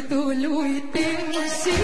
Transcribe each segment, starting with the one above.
تقول وتمشي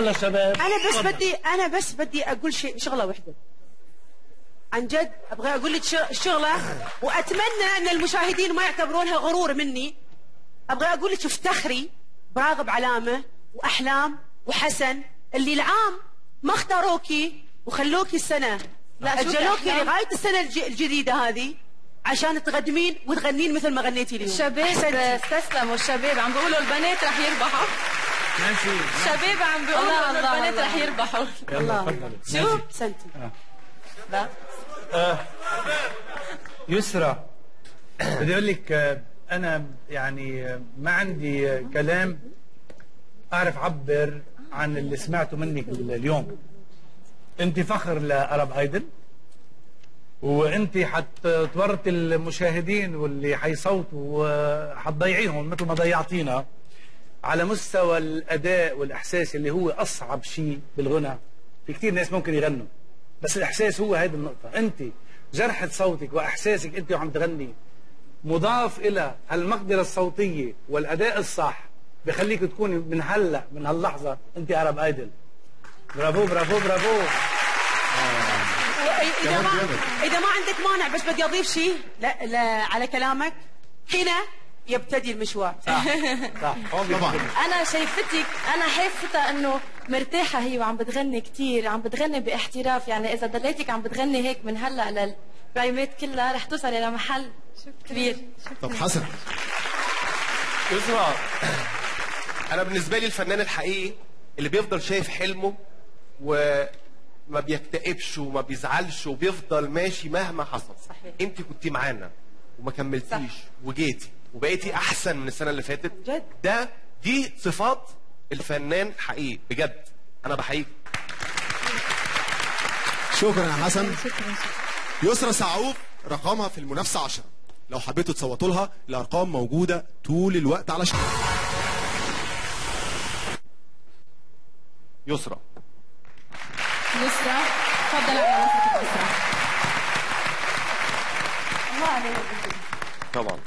بنات ولا شباب أنا بس. بدي أنا بس بدي أقول شيء شغلة واحدة عن جد أبغى أقول لك شغلة وأتمنى إن المشاهدين ما يعتبرونها غرور مني أبغى أقول لك افتخري براغب علامه وأحلام وحسن اللي العام ما اختاروكي وخلوكي السنة لا، شوفي أجلوكي. لغاية السنة الج- الجديدة هذه عشان تقدمين وتغنين مثل ما غنيتي اليوم الشباب. استسلموا الشباب عم بيقولوا البنات رح يربحوا ماشي. الشباب عم بيقولوا الله، إنه الله، البنات. رح يربحوا. يلا الله. تفضلي. شو؟ ماشي. احسنتي يسرى. بدي أقول لك آه، أنا يعني آه، ما عندي آه، كلام أعرف اعبر عن اللي سمعته منك ال- اليوم. أنت فخر لأرب ايدل وأنت حتورطي المشاهدين واللي حيصوتوا آه، حتضيعيهم مثل ما ضيعتينا. على مستوى الأداء والإحساس اللي هو أصعب شيء بالغنى. في كثير ناس ممكن يغنوا بس الإحساس هو هذه النقطة. أنت جرحة صوتك وإحساسك أنت وعم تغني مضاف إلى المقدره الصوتية والأداء الصح بخليك تكوني من هلأ من هاللحظة أنت عرب أيدل. برافو برافو برافو. إذا ما إذا ما عندك مانع بس بدي أضيف شيء لا لا على كلامك. هنا يبتدي المشوار. صح صح. طبعاً. أنا شايفتك أنا حافتها إنه مرتاحة هي وعم بتغني كتير عم بتغني باحتراف. يعني إذا ضليتك عم بتغني هيك من هلأ للبرايمات كلها رح توصلي لمحل كبير. طب حسن. يسرى أنا بالنسبة لي الفنان الحقيقي اللي بيفضل شايف حلمه وما بيكتئبش وما بيزعلش وبيفضل ماشي مهما حصل. صحيح. أنت كنتي معانا وما كملتيش وجيتي. وبقيتي أحسن من السنة اللي فاتت. جد. ده دي صفات الفنان الحقيقي بجد. أنا بحييك. شكرا يا حسن. يسرى سعوف رقمها في المنافسة 10 لو حبيتوا تصوتوا لها الأرقام موجودة طول الوقت على شاشة يسرى. يسرى تفضل على يسرى. الله عليك. طبعا.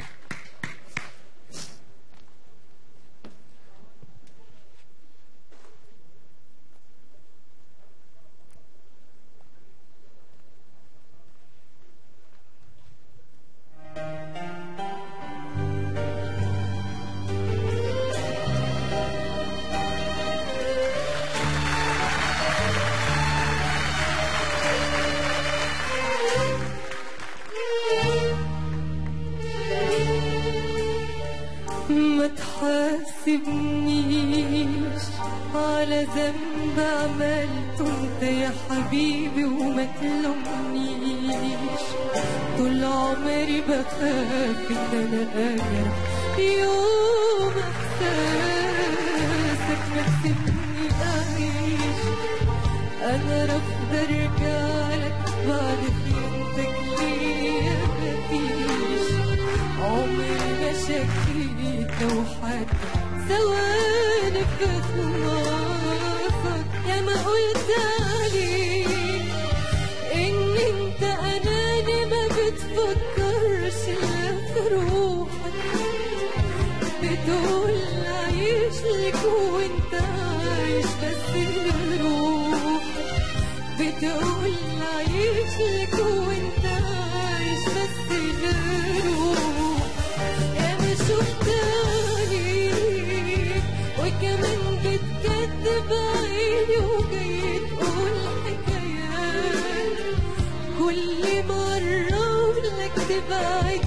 ان أنا يوم أحساسك ما تسيبني أعيش. أنا رافضه ارجع لك بعد خيانتك ليا مفيش عمري ما شكيت لو حد ثواني في خلاصك يا ما قلت عليك. إن أنت اناني ما في روحك بتقول وانت عايش بس لروحك بتقول عايش وانت عايش بس لروحك يا ما شفت عليك وكمان بتكذب عيني وجاي تقول حكايات كل مرة لك تبعدني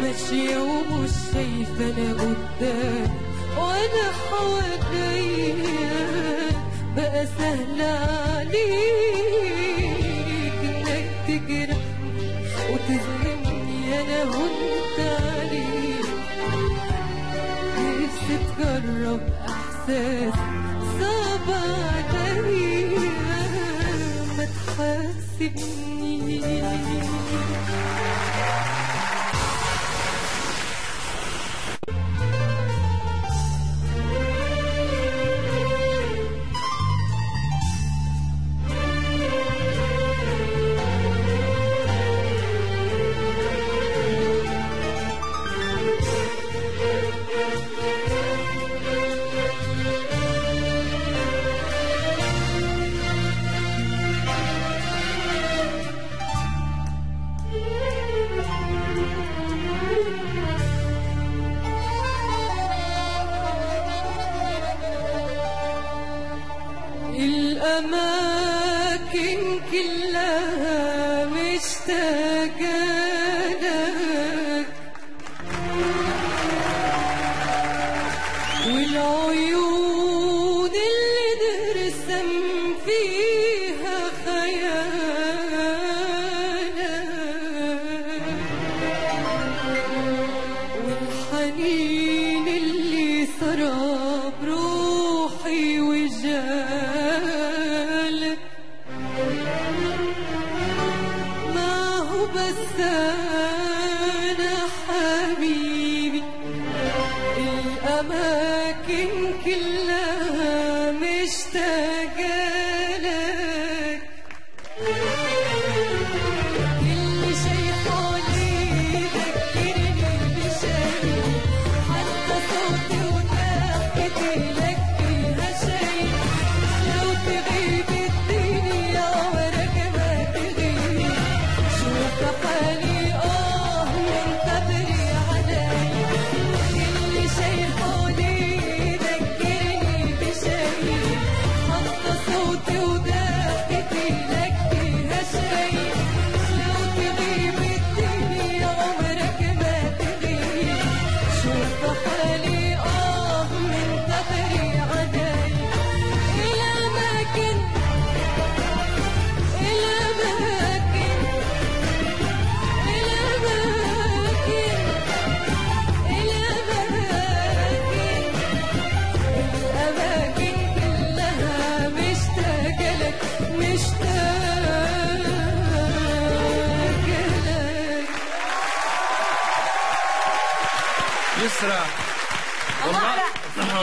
ماشية ومش شايفة أنا قدام وأنا حواليا بقى سهل عليك انك تجرحني وتظلمني أنا هنت عليك نفسي تجرب احساس صعب عليا ما تحاسبنيش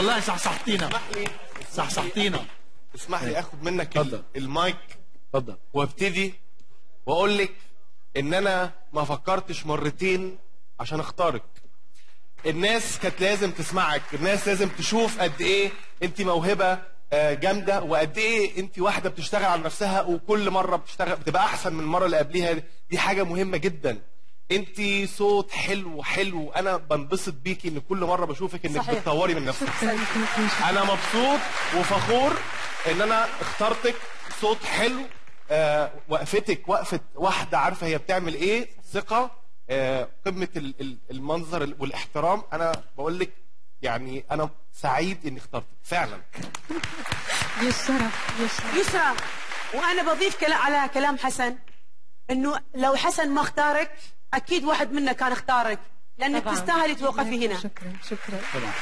والله صحصحتينا. صحصحتينا. اسمح لي آخد منك. ال- المايك. اتفضل. وابتدي وأقول لك إن أنا ما فكرتش مرتين عشان أختارك. الناس كانت لازم تسمعك. الناس لازم تشوف قد إيه انت موهبة آه، جامدة وقد إيه انت واحدة بتشتغل على نفسها وكل مرة بتشتغل بتبقى أحسن من المرة اللي قبليها. دي حاجة مهمة جدا. انت صوت حلو حلو. أنا بنبسط بيكي إن كل مرة بشوفك إنك صحيح. بتطوري من نفسك. أنا مبسوط وفخور إن أنا اخترتك. صوت حلو. آه وقفتك وقفة واحدة عارفة هي بتعمل إيه. ثقة. آه قمة ال- ال- المنظر والاحترام. أنا بقول لك يعني أنا سعيد إني اخترتك. فعلا. يسرى. وأنا بضيف على كلام حسن. إنه لو حسن ما اختارك أكيد واحد منا كان اختارك لأنك طبعاً. تستاهلي توقفي هنا. شكرا شكرا طبعا.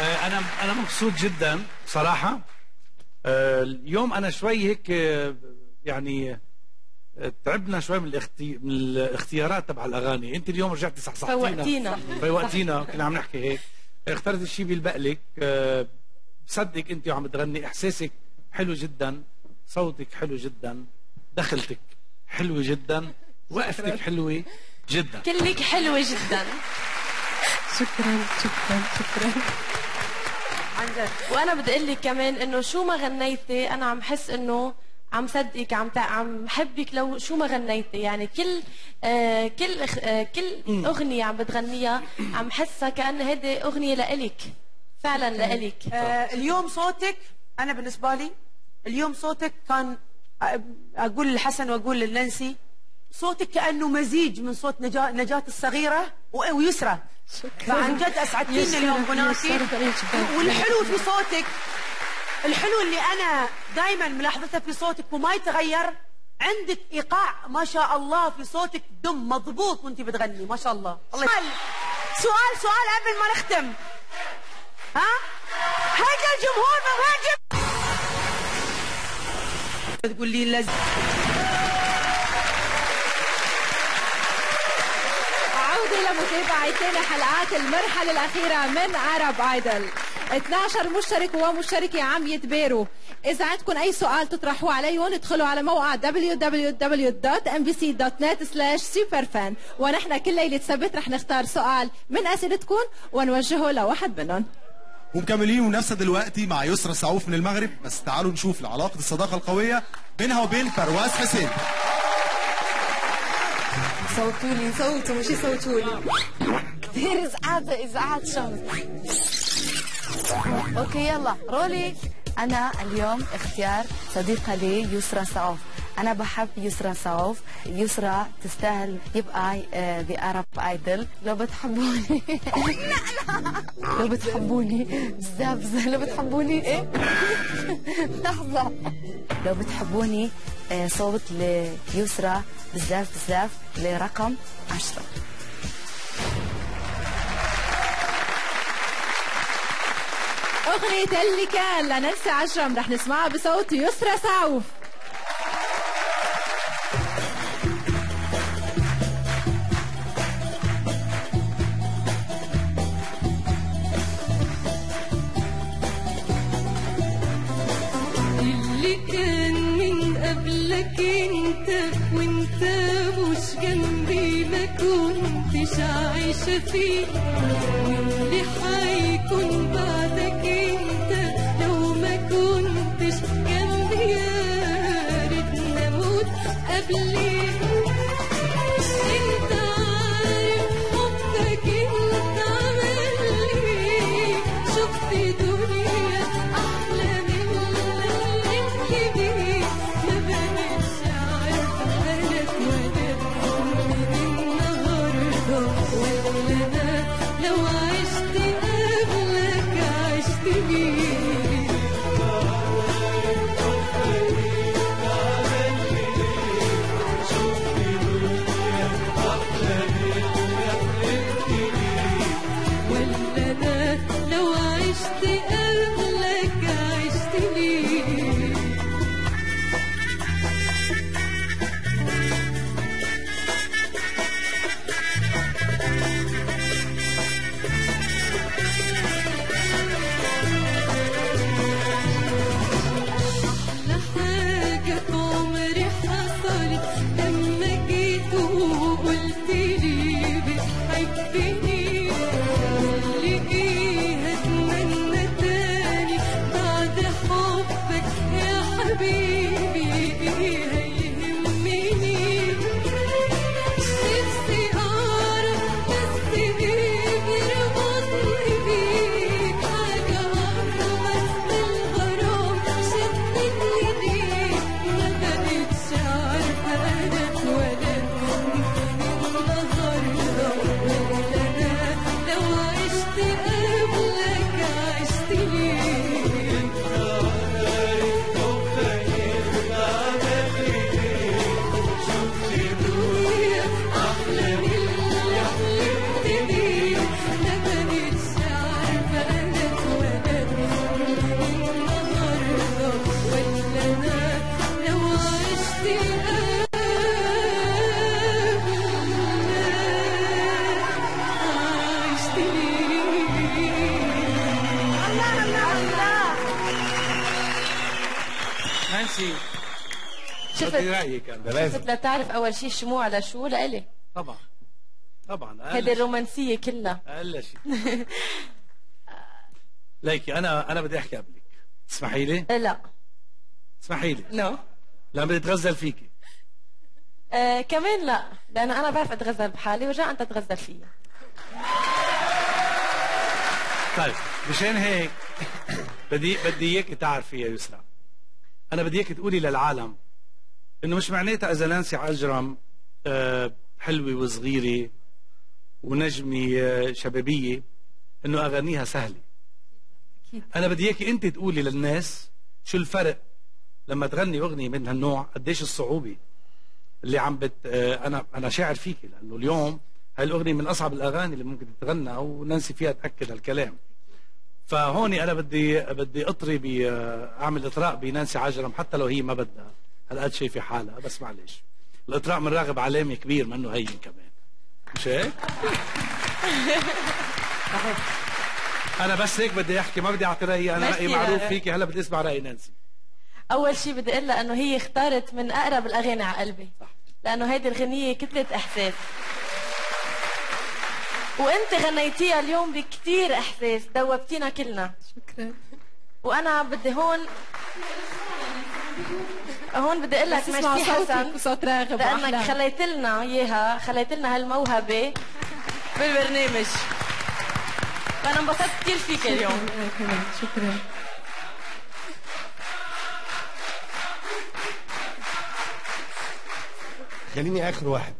آه، أنا أنا مبسوط جدا صراحة. آه، اليوم أنا شوي هيك آه، يعني تعبنا شوي من, الاختي... من الاختيارات تبع الأغاني. أنت اليوم رجعتي صحصحتينا. فوقتينا. فوقتينا كنا عم نحكي هيك. اخترت الشيء بيلبق آه، بصدق أنت وعم تغني إحساسك حلو جدا صوتك حلو جدا دخلتك. حلوة جدا. وقفتك حلوة جدا. كلك حلوة جدا. شكرا شكرا شكرا. عن جد. وأنا بدي أقول لك كمان إنه شو ما غنيتي أنا عم حس إنه عم صدقك عم تع... عم حبك لو شو ما غنيتي. يعني كل آه كل. آه كل أغنية عم بتغنيها عم حسها كأن هيدي أغنية لإلك. فعلا لإلك. آه اليوم صوتك أنا بالنسبة لي اليوم صوتك كان آه، أقول لحسن وأقول لنانسي صوتك كأنه مزيج من صوت نجاة, نجاة الصغيرة و- ويسرى. فعن جد اسعدتينا اليوم بناتي والحلو في صوتك. الحلو اللي أنا دائما ملاحظتها في صوتك وما يتغير عندك إيقاع ما شاء الله في صوتك دم مضبوط وأنت بتغني ما شاء الله. الله سؤال. سؤال سؤال قبل ما نختم. ها؟ هذا الجمهور مهاجم تقول لي لازم عودة لمتابعتنا حلقات المرحلة الأخيرة من عرب آيدل. 12 مشترك ومشتركة عم يتباروا. إذا عندكم أي سؤال تطرحوه عليهم ادخلوا على موقع www.mbc.net/superfan ونحن كل ليلة سبت رح نختار سؤال من أسئلتكم ونوجهه لواحد منهم. ومكملين منافسه دلوقتي مع يسرا سعوف من المغرب. بس تعالوا نشوف علاقه الصداقة القوية بينها وبين فواز حسين. صوتوا لي صوتوا مش يصوتوا لي كثير ازعاج ازعاج شمس أوكي يلا رولي. أنا اليوم اختيار صديقة لي يسرا سعوف. أنا بحب يسرا سعوف يسرا تستاهل يبقى آه، بأرب ايدل لو بتحبوني. لو بتحبوني. بزاف لو بتحبوني إيه؟ لحظة. لو بتحبوني آه، صوت ليسرا بزاف بزاف لرقم عشرة. أغنية اللي كان لننسى عجرم رح نسمعها بصوت يسرى سعوف قبلك انت وانت مش جنبي ما كنتش عايشة فيه. واللي حيكون لتعرف أول شيء الشموع لشو لإلي طبعا. طبعا. هيدي أقل الرومانسية كلها. أقل شيء ليكي أنا أنا بدي أحكي قبلك. تسمحي لي؟ لا. تسمحي لي؟ نو. لا بدي أتغزل فيكي. آه كمان لا. لأنه أنا بعرف أتغزل بحالي ورجع انت تغزل فيي طيب مشان هيك بدي بدي إياك تعرفي يا يسرا أنا بدي إياك تقولي للعالم إنه مش معناتها إذا نانسي عجرم آه، حلوة وصغيرة ونجمة آه، شبابية إنه أغانيها سهلة. أنا بدي إياكي أنت تقولي للناس شو الفرق لما تغني أغنية من هالنوع قديش الصعوبة اللي عم بت آه، أنا أنا شاعر فيكي لأنه اليوم هاي الأغنية من أصعب الأغاني اللي ممكن تتغنى ونانسي فيها تأكد هالكلام. فهون أنا بدي بدي أطري أعمل إطراء بنانسي عجرم حتى لو هي ما بدها. هالقد شايفة حالها؟ بس معلش. الاطراء من راغب علامه كبير منه هين كمان. مش هيك؟ أنا بس هيك بدي أحكي ما بدي أعطي رأيي أنا رأيي معروف. فيكي. هلا بدي أسمع رأي نانسي. أول شيء بدي أقول لها انه هي اختارت من أقرب الأغاني على قلبي. لأنه هيدي الغنية كتلة إحساس. وأنت غنيتيها اليوم بكتير إحساس دوبتينا كلنا. شكرا. وأنا بدي هون هون بدي أقول لك ميرسي صوتك. حسن وصوت راغب لأنك. خليت لنا إياها خليت لنا هالموهبة بالبرنامج. فأنا انبسطت كثير فيك اليوم. شكرا. خليني آخر واحد.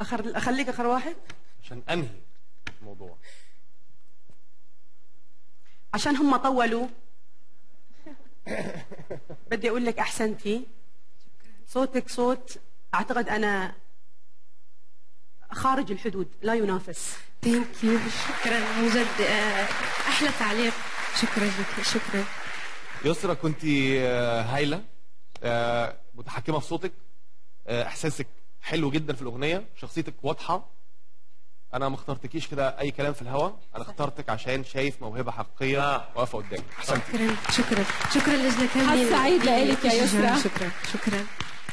أخر أخليك آخر واحد؟ عشان أنهي الموضوع. عشان هم طولوا. بدي أقول لك احسنتي صوتك صوت أعتقد أنا خارج الحدود لا ينافس. ثانك يو شكرا عن جد آه، أحلى تعليق. شكرا لك شكرا. يسرا كنت هايلة. آه، متحكمة في صوتك. آه، إحساسك حلو جدا في الأغنية. شخصيتك واضحة. أنا ما اخترتكيش كده أي كلام في الهوا أنا اخترتك عشان شايف موهبة حقيقية واقفة قدامي أحسنتي. شكرا شكرا شكرا لجنة كاملين حظ سعيد لإلك يا يسرا. شكرا شكرا.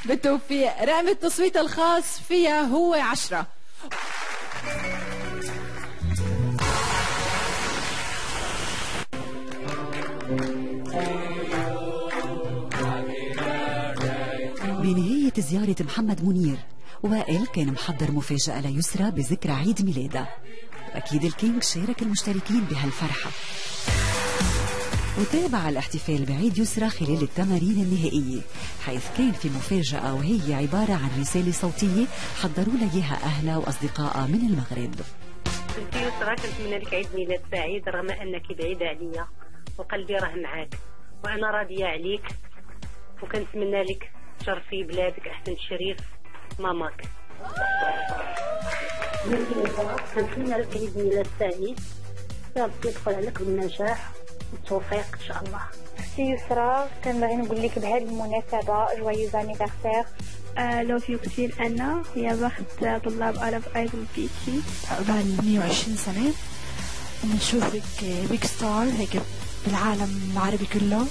بالتوفيق. رقم التصويت الخاص فيها هو عشرة. بنهاية زيارة محمد منير. وائل كان محضر مفاجأة ليسرى بذكرى عيد ميلادها أكيد الكينج شارك المشتركين بهالفرحة. وتابع الاحتفال بعيد يسرى خلال التمارين النهائية حيث كان في مفاجأة وهي عبارة عن رسالة صوتية حضروا لها إياها أهلها من المغرب. بنتي يسرا كنتمنى لك عيد ميلاد سعيد رغم أنك بعيده عليا وقلبي راه معاك. وأنا راضية عليك وكنتمنى لك تشرفي بلادك أحسن الشريف ماماك كنتمنى لك عيد ميلاد سعيد يا ربي يدخل عليك بالنجاح والتوفيق إن شاء الله. أختي يسرا كنبغي نقول لك بهذه المناسبة joyeux anniversaire love you كثير أنا يا بخت طلاب ارب أيضا بيتي عقبال 120 سنة. نشوفك big star هيك بالعالم العربي كله.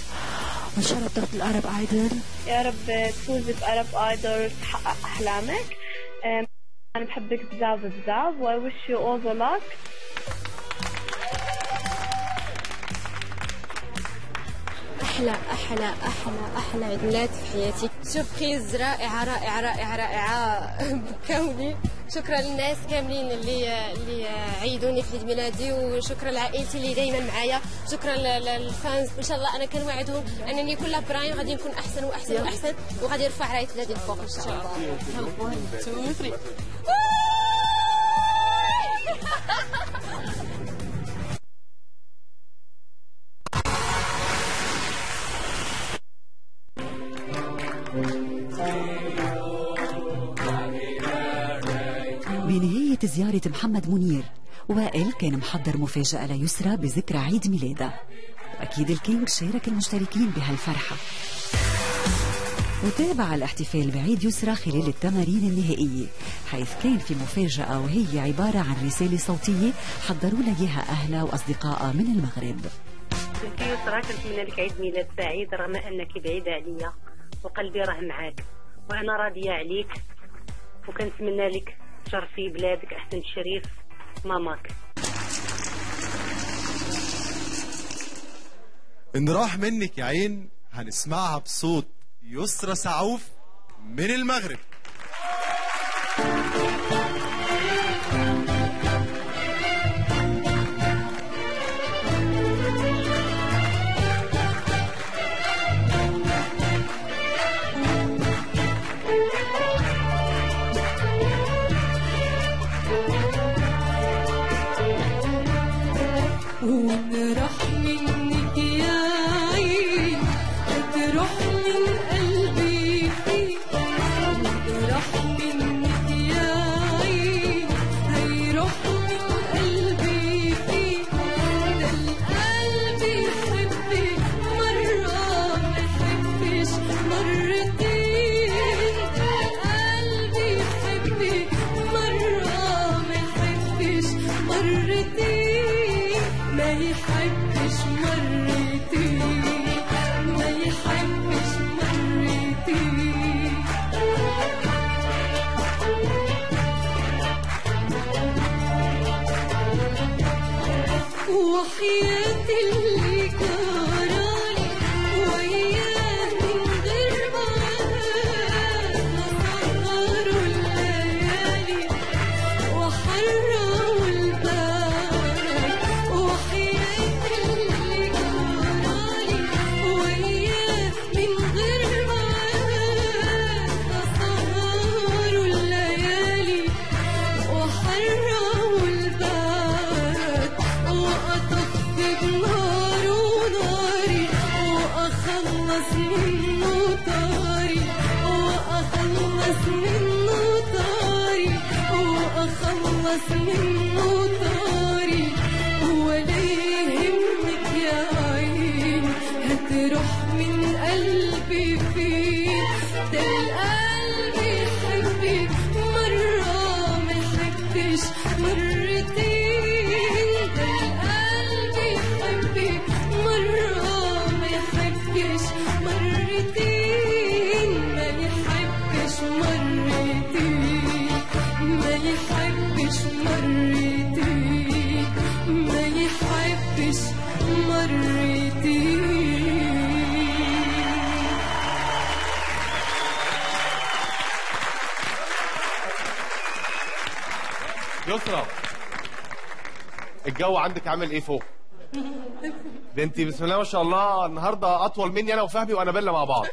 وان شاء الله بتاخذ الأرب ايدل يا رب تفوزي بارب آيدول تحقق أحلامك. أنا بحبك بزاف بزاف و I wish you all the أحلى أحلى أحلى أحلى عيد ميلاد في حياتي. surprise رائعة رائعة رائعة رائعة. بكوني شكرا للناس كاملين اللي اللي عيدوني في عيد ميلادي وشكرا لعائلتي اللي دائما معايا. شكرا لل- لل fans. إن شاء الله أنا كنوعدهم أنني كل prime غادي نكون أحسن وأحسن وأحسن وغادي نرفع رايه بلادي لفوق إن شاء الله. زيارة محمد منير. وائل كان محضر مفاجأة ليسرى بذكرى عيد ميلادها وأكيد الكينج شارك المشتركين بهالفرحة وتابع الاحتفال بعيد يسرى خلال التمارين النهائية حيث كان في مفاجأة وهي عبارة عن رسالة صوتية حضروا لها إياها أهلها وأصدقائها من المغرب. بنتي يسرا كنتمنى لك عيد ميلاد سعيد؟ رغم أنك بعيده عليا وقلبي راه معاك وأنا راضية عليك وكنتمنى لك تشرفي بلادك أحسن الشريف ماماك. إن راح منك يا عين هنسمعها بصوت يسرى سعوف من المغرب. وحياة يسرا الجو عندك عامل إيه فوق؟ ده أنت بسم الله ما شاء الله النهارده أطول مني أنا وفهمي وأنابيلا مع بعض.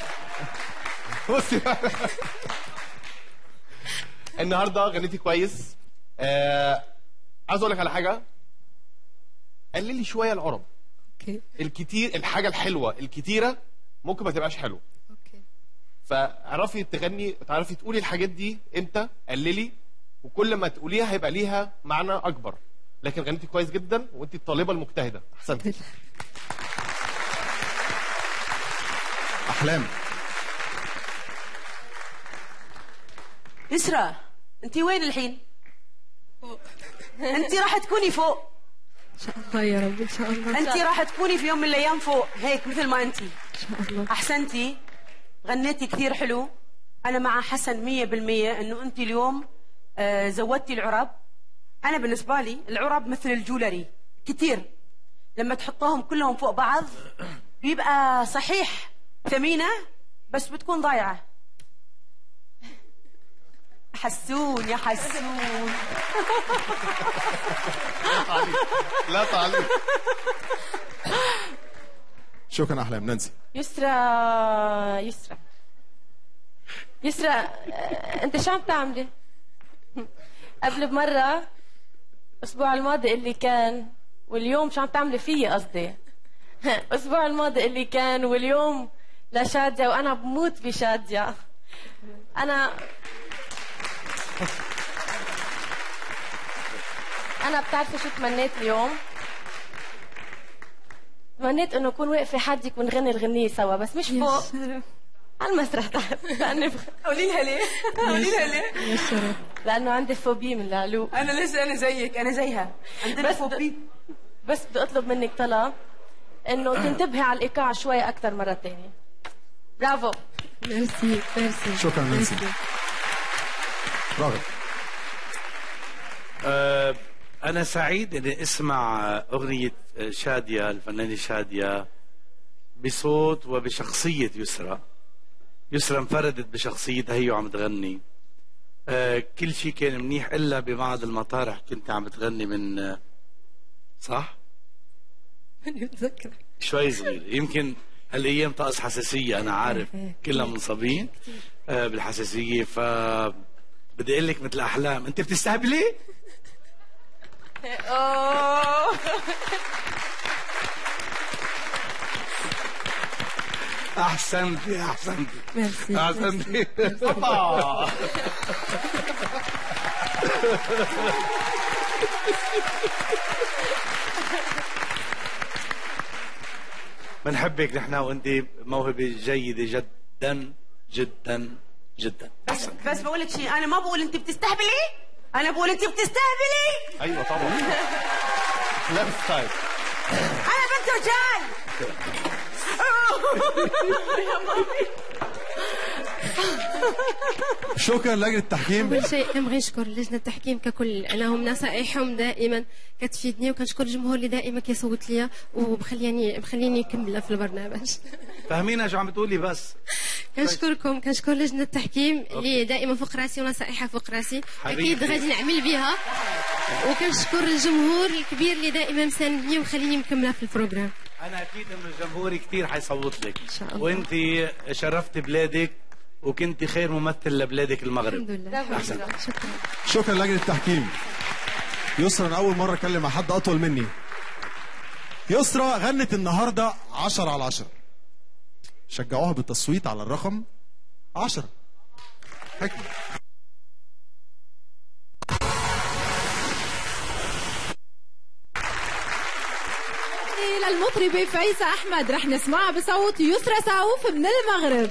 بصي. النهارده غنيتي كويس. آه عايز أقول لك على حاجة. قللي شوية العرب. okay الكتير الحاجة الحلوة الكتيرة ممكن ما تبقاش حلوة. okay فاعرفي تغني تعرفي تقولي الحاجات دي إمتى قللي وكل ما تقوليها هيبقى ليها معنى أكبر. لكن غنيتي كويس جدا وانت الطالبة المجتهدة. احسنتي أحلام. يسرى أنت وين الحين؟ أنت راح تكوني فوق. إن شاء الله يا رب إن شاء الله. أنت راح تكوني في يوم من الأيام فوق هيك مثل ما أنت. إن شاء الله. أحسنتي. غنيتي كثير حلو. أنا مع حسن مية بالمية إنه أنت اليوم زودتي العرب أنا بالنسبة لي العرب مثل الجولري كثير لما تحطوهم كلهم فوق بعض بيبقى صحيح ثمينة بس بتكون ضايعة. حسون يا حسون. لا تعليق. شكرا احلام نانسي يسرى يسرى. يسرى آه، أنت شو عم تعملي؟ قبل بمرة الأسبوع الماضي اللي كان واليوم شو عم تعملي فيي قصدي؟ الأسبوع الماضي اللي كان واليوم لشادية وأنا بموت بشادية. أنا أنا بتعرفي شو تمنيت اليوم؟ تمنيت إنه أكون واقفة حدك ونغني الغنية سوا بس مش فوق. على المسرح. تحت لأني قولي لها ليه؟ قولي لها ليه؟ لأنه عندي فوبيا من العلو أنا لسه أنا زيك أنا زيها. عندنا بس phobie بس بدي أطلب منك طلب إنه تنتبهي على الإيقاع شوي أكثر مرة ثانية برافو. merci merci شكرا نانسي راغب آه، أنا سعيد إني أسمع أغنية شادية الفنانة شادية بصوت وبشخصية يسرى. يسرى انفردت بشخصيتها هي وعم تغني. آه، كل شيء كان منيح إلا ببعض المطارح. كنت عم تغني من آه، صح؟ ماني متذكرة شوي صغير. يمكن هالأيام طقس حساسية أنا عارف. إيه، كلنا منصابين آه، بالحساسية. ف بدي أقول لك مثل أحلام. أنت بتستهبلي؟ أوه. احسنتي احسنتي ميرسي. احسنتي. بنحبك نحن وأنت موهبة جيدة جدا جدا جدا. بس بس بقول لك شيء أنا ما بقول أنت بتستهبلي. أنا بقول أنت بتستهبلي. أيوه طبعا. لابس تايب أنا بنت رجال. شكرا لجنه التحكيم أول شيء نبغي نشكر لجنة التحكيم ككل. أنهم نصائحهم دائما كتفيدني وكنشكر الجمهور اللي دائما كيصوت لي وبخليني بخليني نكمل في البرنامج. فاهمينها شو عم بتقولي بس. كنشكركم كنشكر لجنة التحكيم اللي دائما فوق راسي ونصائحها فوق راسي. أكيد غادي نعمل بها وكنشكر الجمهور الكبير اللي دائما مساندني ومخليني مكملة في البروجرام أنا أكيد إنه الجمهور كثير حيصوت لك. إن شاء الله. وانت شرفت بلادك وكنت خير ممثل لبلادك المغرب. الحمد لله. أحسن. شكرا. شكرا. لجنه التحكيم. يسرا أنا أول مرة اتكلم مع حد أطول مني. يسرا غنت النهارده 10 على 10 شجعوها بالتصويت على الرقم 10 حكمة. للمطربة فايزة أحمد. رح نسمعها بصوت يسرى سعوف من المغرب.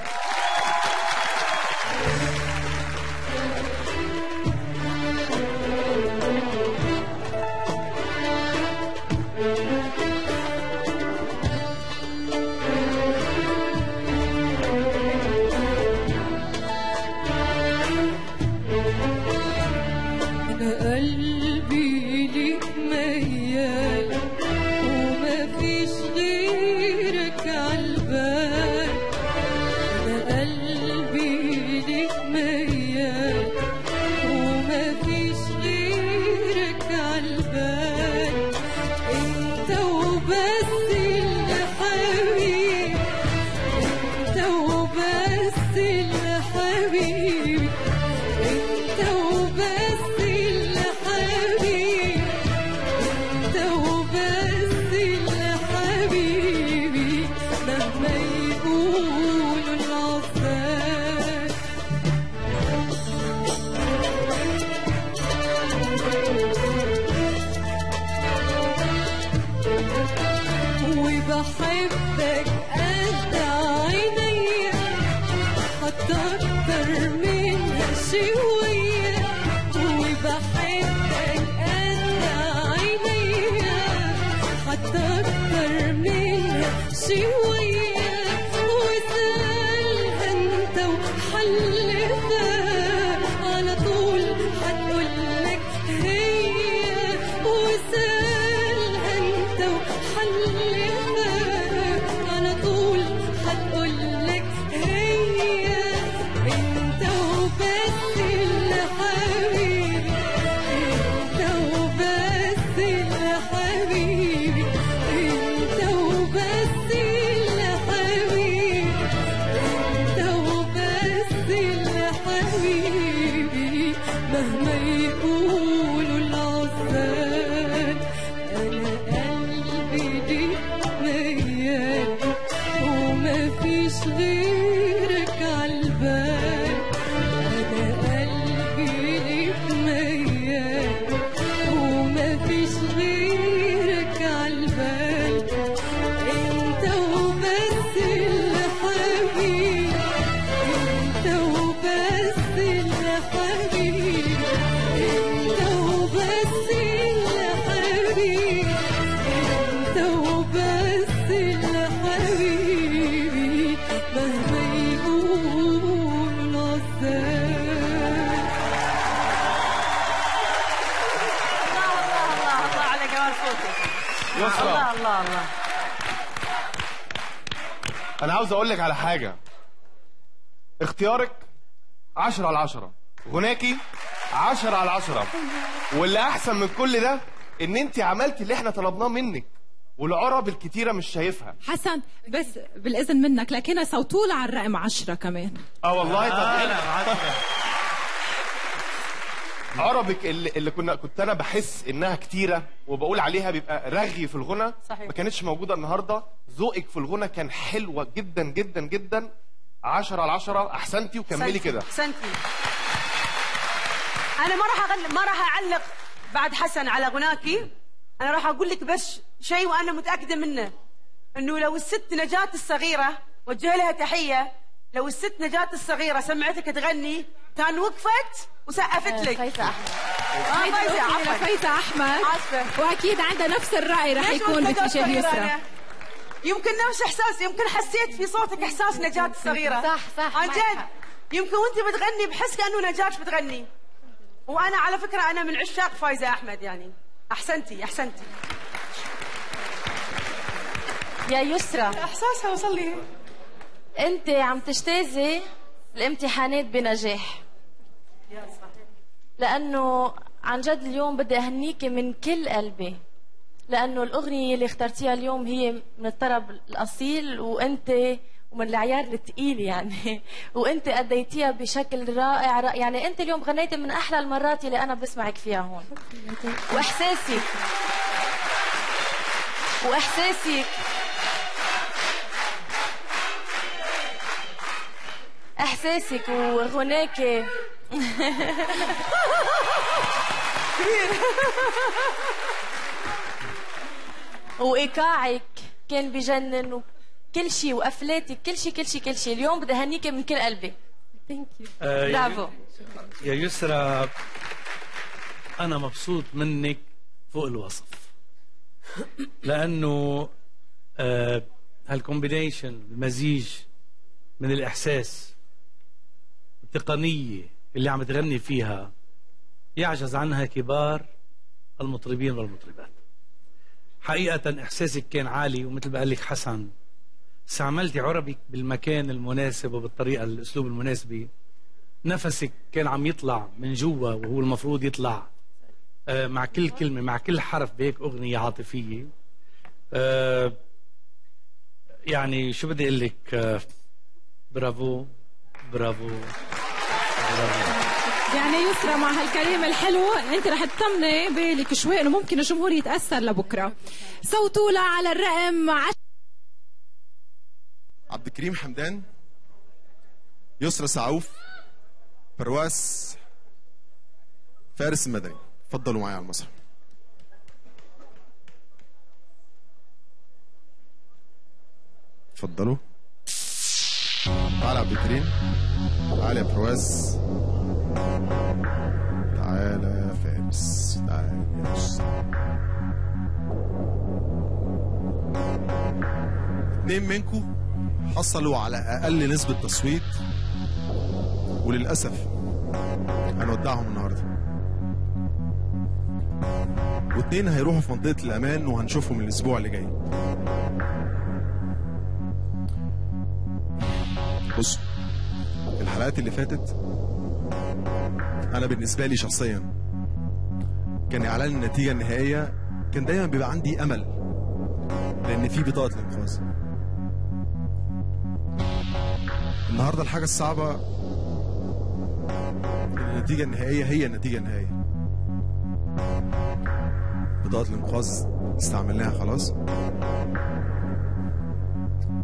الله الله الله أنا عاوز أقول لك على حاجة. اختيارك 10 على 10 غناكي 10 على 10 واللي أحسن من كل ده إن انت عملتي اللي إحنا طلبناه منك. والعرب الكتيرة مش شايفها. حسن بس بالإذن منك لكن صوتوا على الرقم 10 كمان. آه والله آه، طب. عربك اللي, اللي كنا كنت أنا بحس إنها كتيرة وبقول عليها بيبقى رغي في الغنى. صحيح. ما كانتش موجودة النهارده. ذوقك في الغنى كان حلوة جدا جدا جدا. 10 على 10 أحسنتي وكملي. كده. أحسنتي. أنا ما راح أغل... ما راح أعلق بعد حسن على غناكي. أنا راح أقول لك بس شيء وأنا متأكدة منه إنه لو الست نجاة الصغيرة وجه لها تحية لو الست نجاة الصغيرة سمعتك تغني كان وقفت وسقفت لك. فايزة أحمد. آه، فايزة، أحمد. عفواً. وأكيد عندها نفس الرأي ليش يكون الصغيرة يسرا أنا؟ يمكن نفس إحساس يمكن حسيت في صوتك إحساس نجاة الصغيرة. صح، صح، عن معك جد. يمكن وأنت بتغني بحس كأنه نجاة بتغني. وأنا على فكرة أنا من عشاق فايزة أحمد يعني. أحسنتي أحسنتي. يا يسرا احساسها وصل لي أنت عم تجتازي الامتحانات بنجاح. لأنه عن جد اليوم بدي أهنيك من كل قلبي. لأنه الأغنية اللي اخترتيها اليوم هي من الطرب الأصيل وأنت ومن العيار الثقيل يعني. وأنت اديتيها بشكل رائع, رائع. يعني أنت اليوم غنيتي من أحلى المرات اللي أنا بسمعك فيها هون. واحساسك واحساسك إحساسك وغناك وإيقاعك كان بجنن وكل شيء وقفلاتك كل شيء كل شيء كل شيء اليوم بدي أهنيك من كل قلبي. ثانك يو آه، يا- برافو. يا يسرا أنا مبسوط منك فوق الوصف. لأنه آه، هالكومبينيشن المزيج من الإحساس التقنية اللي عم تغني فيها يعجز عنها كبار المطربين والمطربات. حقيقة إحساسك كان عالي ومثل ما قال لك حسن استعملتي عربك بالمكان المناسب وبالطريقة الأسلوب المناسبة نفسك كان عم يطلع من جوا وهو المفروض يطلع. آه، مع كل كلمة مع كل حرف بهيك أغنية عاطفية. آه، يعني شو بدي أقول لك؟ آه، برافو برافو برافو. يعني يسرا مع هالكلام الحلو أنت رح تطمني بالك شوي إنه ممكن الجمهور يتأثر لبكرة. صوتوا على الرقم 10 عبد الكريم حمدان يسرى سعوف برواس فارس المدني. اتفضلوا معايا على المسرح اتفضلوا. تعال يا عبد الكريم تعال يا برواس. تعال يا فارس. تعال يا اتنين منكم حصلوا على أقل نسبة تصويت وللأسف هنودعهم النهارده. واتنين هيروحوا في منطقة الأمان وهنشوفهم الأسبوع اللي جاي. بصوا الحلقات اللي فاتت أنا بالنسبة لي شخصيا كان إعلان النتيجة النهائية كان دايما بيبقى عندي أمل لأن في بطاقة الانقاذ. النهارده الحاجة الصعبة إن النتيجة النهائية هي النتيجة النهائية. بطاقة الإنقاذ استعملناها خلاص.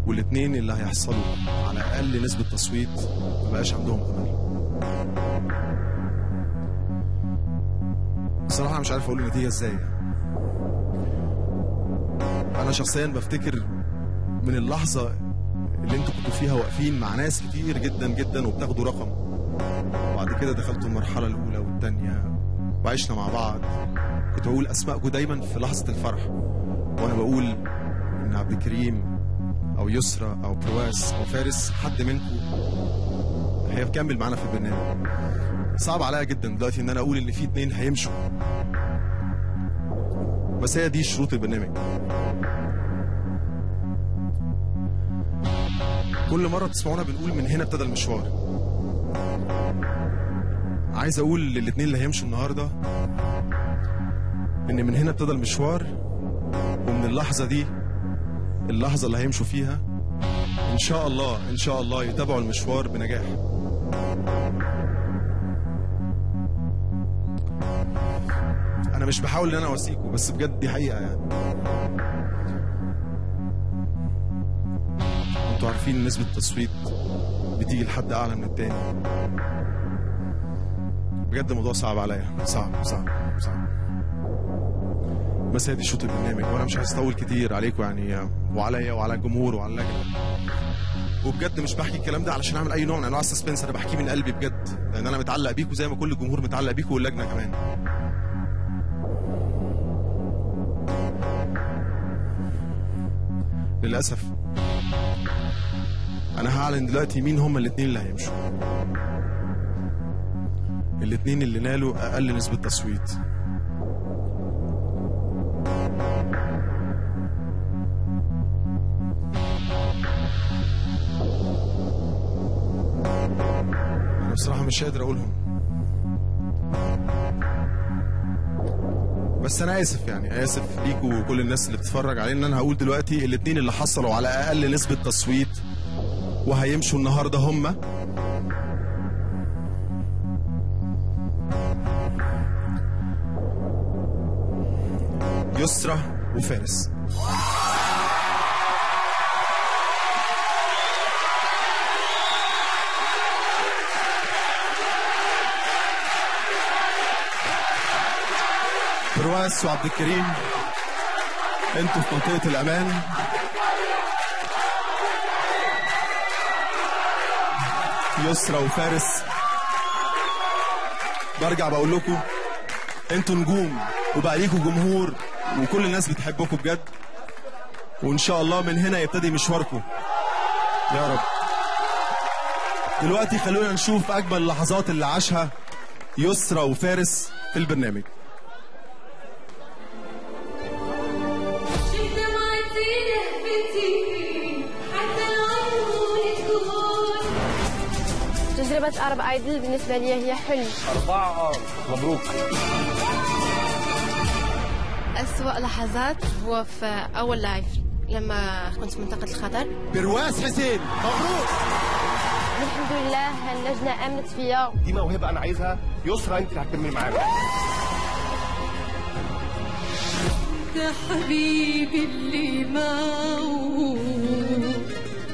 والاتنين اللي هيحصلوا على أقل نسبة تصويت مبقاش عندهم أمل. بصراحة أنا مش عارف أقول النتيجة إزاي. أنا شخصيا بفتكر من اللحظة اللي أنتوا كنتوا فيها واقفين مع ناس كتير جدا جدا وبتاخدوا رقم. وبعد كده دخلتوا المرحلة الأولى والتانية وعشنا مع بعض. كنت بقول أسمائكم دايما في لحظة الفرح. وأنا بقول إن عبد الكريم أو يسرى أو برواس أو فارس حد منكم هيكمل معانا في البرنامج. صعب عليا جدا دلوقتي إن أنا أقول إن في اتنين هيمشوا. بس هي دي شروط البرنامج. كل مرة تسمعونا بنقول من هنا ابتدى المشوار. عايز أقول للاتنين اللي هيمشوا النهاردة إن من هنا ابتدى المشوار ومن اللحظة دي اللحظة اللي هيمشوا فيها إن شاء الله إن شاء الله يتابعوا المشوار بنجاح. أنا مش بحاول إن أنا أواسيكوا بس بجد دي حقيقة يعني. أنتوا عارفين نسبة التصويت بتيجي لحد أعلى من التاني. بجد الموضوع صعب عليا. صعب صعب صعب. هي دي شوط البرنامج. وأنا مش عايز أطول كتير عليكم يعني وعليا وعلى الجمهور وعلى اللجنه وبجد مش بحكي الكلام ده علشان أعمل أي نوع من أنواع السسبنس. أنا بحكيه من قلبي بجد. لأن أنا متعلق بيكم زي ما كل الجمهور متعلق بيكم واللجنة كمان. للأسف. أنا هعلن دلوقتي مين هم الاثنين اللي هيمشوا. الاثنين اللي نالوا أقل نسبة تصويت. أنا بصراحة مش قادر أقولهم. بس أنا آسف يعني آسف ليكوا وكل الناس اللي بتتفرج علينا. إن أنا هقول دلوقتي الاثنين اللي حصلوا على أقل نسبة تصويت وهيمشوا النهارده هم. يسرى وفارس. برواس وعبد الكريم أنتوا في منطقة الأمان. يسرى وفارس. برجع بقول لكم أنتوا نجوم وبقى ليكوا جمهور وكل الناس بتحبكم بجد. وإن شاء الله من هنا يبتدي مشواركم. يا رب. دلوقتي خلونا نشوف أجمل اللحظات اللي عاشها يسرى وفارس في البرنامج. ايدل بالنسبة لي هي حلم. أربعة. مبروك. أسوأ لحظات هو في أول لايف لما كنت في منطقة الخطر. برواس حسين مبروك. الحمد لله اللجنة آمنت فيا. دي موهبة أنا عايزها. يسرى أنت اللي هتكملي معانا. ده حبيبي اللي موت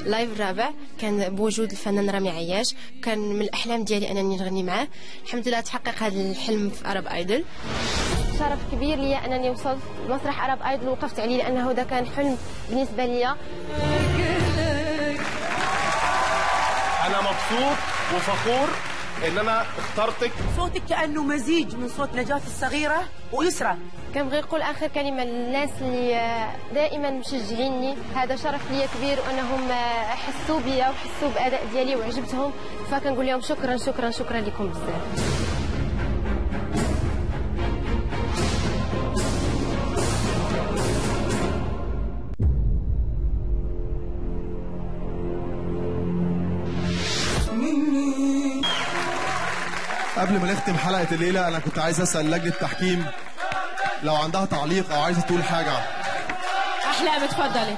لايف الرابع كان بوجود الفنان رامي عياش كان من الأحلام ديالي أنني نغني معاه. الحمد لله تحقق هذا الحلم في أرب أيدل. شرف كبير لي أنني وصلت مسرح أرب أيدل وقفت عليه لأنه ده كان حلم بالنسبة لي أنا مبسوط وفخور إن أنا اخترتك. صوتك كأنه مزيج من صوت نجاة الصغيرة ويسرى. كنبغي نقول آخر كلمة للناس اللي آه، دائما مشجعيني. هذا شرف لي كبير وأنهم آه، حسوا بيا وحسوا بأداء ديالي وعجبتهم. فكنقول لهم شكرا شكرا شكرا لكم بزاف. نختم حلقة الليلة. أنا كنت عايز أسأل لجنة التحكيم لو عندها تعليق أو عايزة تقول حاجة. احلام اتفضلي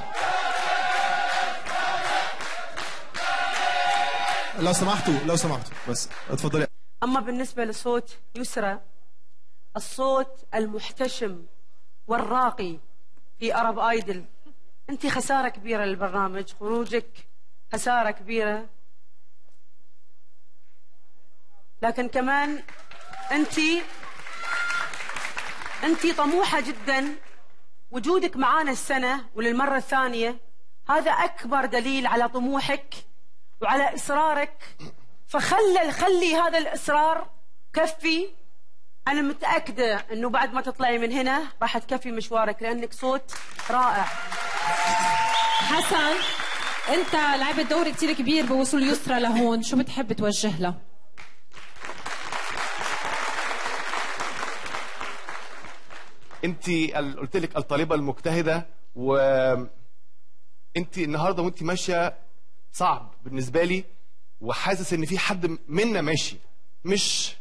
لو سمحتوا لو سمحتوا. بس اتفضلي. أما بالنسبة لصوت يسرى الصوت المحتشم والراقي في أرب آيدل. أنت خسارة كبيرة للبرنامج. خروجك خسارة كبيرة. لكن كمان أنت أنت طموحة جدا وجودك معانا السنة وللمرة الثانية. هذا أكبر دليل على طموحك وعلى إصرارك. فخلى خلي هذا الإصرار كفي. أنا متأكدة أنه بعد ما تطلعي من هنا راح تكفي مشوارك لأنك صوت رائع. حسن أنت لعبت دور كتير كبير بوصول يسرى لهون. شو بتحب توجه لها انت قلت لك الطالبة المجتهدة و انت النهارده وانت ماشية صعب بالنسبة لي وحاسس ان في حد منا ماشي مش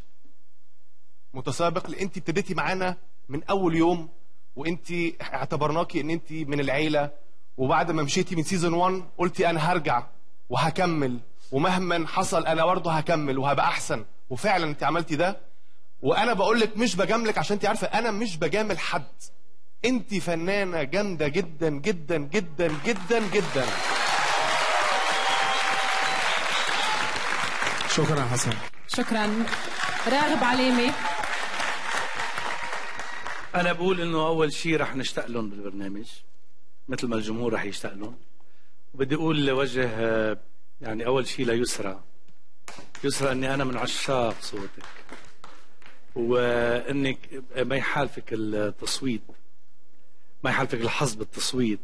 متسابق لأن انت ابتديتي معانا من أول يوم وانت اعتبرناكي ان انت من العيلة وبعد ما مشيتي من سيزون 1 قلتي أنا هرجع وهكمل ومهما حصل أنا برضه هكمل وهبقى أحسن. وفعلا انت عملتي ده وأنا بقول لك مش بجاملك عشان انت عارفة أنا مش بجامل حد. انت فنانة جامدة جدا جدا جدا جدا جدا. شكرا حسن. شكرا. راغب عليمي أنا بقول إنه أول شيء رح نشتاق لهم بالبرنامج مثل ما الجمهور رح يشتاق لهم. وبدي أقول وجه آه، يعني أول شيء ليسرى. يسرى إني أنا من عشاق صوتك. وإنك ما يحالفك التصويت ما يحالفك الحظ بالتصويت.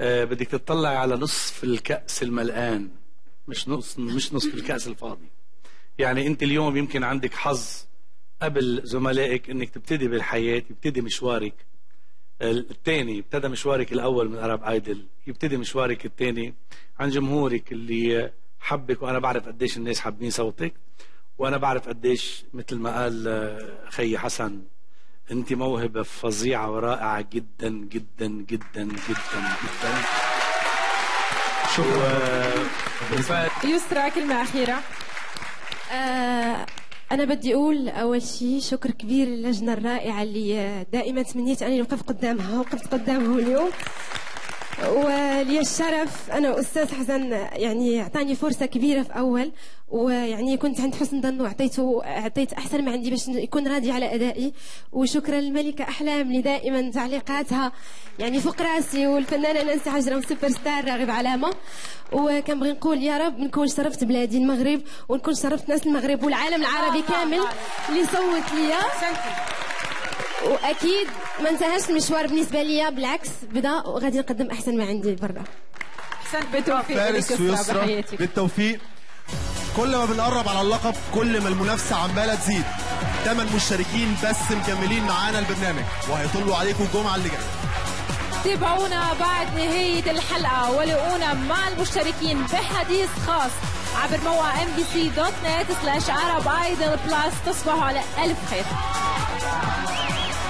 آه، بدك تطلعي على نصف الكأس الملآن مش نص مش نصف الكأس الفاضي. يعني أنت اليوم يمكن عندك حظ قبل زملائك إنك تبتدي بالحياة يبتدي مشوارك الثاني ابتدى مشوارك الأول من أرب ايدل يبتدي مشوارك الثاني عن جمهورك اللي حبك وأنا بعرف قديش الناس حابين صوتك. وأنا بعرف قديش مثل ما قال آه، خي حسن أنت موهبة فظيعة ورائعة جدا جدا جدا جدا جدا. شكرا. يسرى كلمة أخيرة. آه أنا بدي أقول أول شيء شكر كبير للجنة الرائعة اللي آه، دائما تمنيت أني نوقف قدامها وقفت قدامهم اليوم. ولي الشرف أنا وأستاذ حسن يعني أعطاني فرصة كبيرة في أول ويعني كنت عند حسن ظن وأعطيته أعطيت أحسن ما عندي باش يكون راضي على أدائي. وشكرا للملكة أحلام اللي دائما تعليقاتها يعني فوق راسي والفنانة نانسي حجرة سوبر ستار راغب علامة وكنبغي نقول يا رب نكون شرفت بلادي المغرب ونكون شرفت ناس المغرب والعالم العربي كامل اللي صوت ليا. وأكيد ما انتهاش المشوار بالنسبة ليا بالعكس بدا وغادي نقدم أحسن ما عندي برا. احسنت بالتوفيق. فارس ويسرى بالتوفيق. كل ما بنقرب على اللقب كل ما المنافسة عمالة تزيد. ثمان مشتركين بس مكملين معانا البرنامج. وهيطلوا عليكم الجمعه اللي جاية. تابعونا بعد نهاية الحلقة ولقونا مع المشتركين بحديث خاص عبر موقع mbc.net slash arab idol plus. تصبحوا على ألف خير.